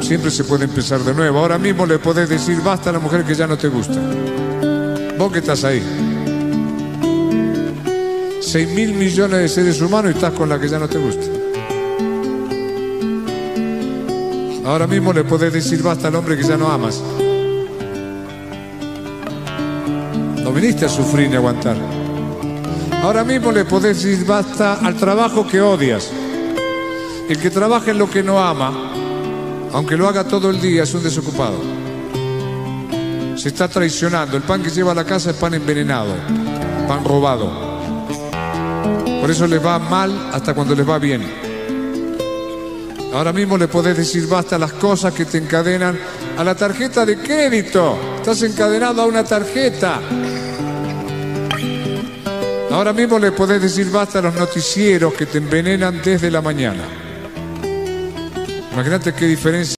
siempre se puede empezar de nuevo. Ahora mismo le podés decir basta a la mujer que ya no te gusta. Vos que estás ahí. 6 mil millones de seres humanos y estás con la que ya no te gusta. Ahora mismo le podés decir basta al hombre que ya no amas. No viniste a sufrir ni aguantar. Ahora mismo le podés decir basta al trabajo que odias. El que trabaja en lo que no ama, aunque lo haga todo el día, es un desocupado. Se está traicionando. El pan que lleva a la casa es pan envenenado, pan robado. Por eso le va mal hasta cuando les va bien. Ahora mismo le podés decir basta las cosas que te encadenan a la tarjeta de crédito. Estás encadenado a una tarjeta. Ahora mismo le podés decir basta a los noticieros que te envenenan desde la mañana. Imagínate qué diferencia.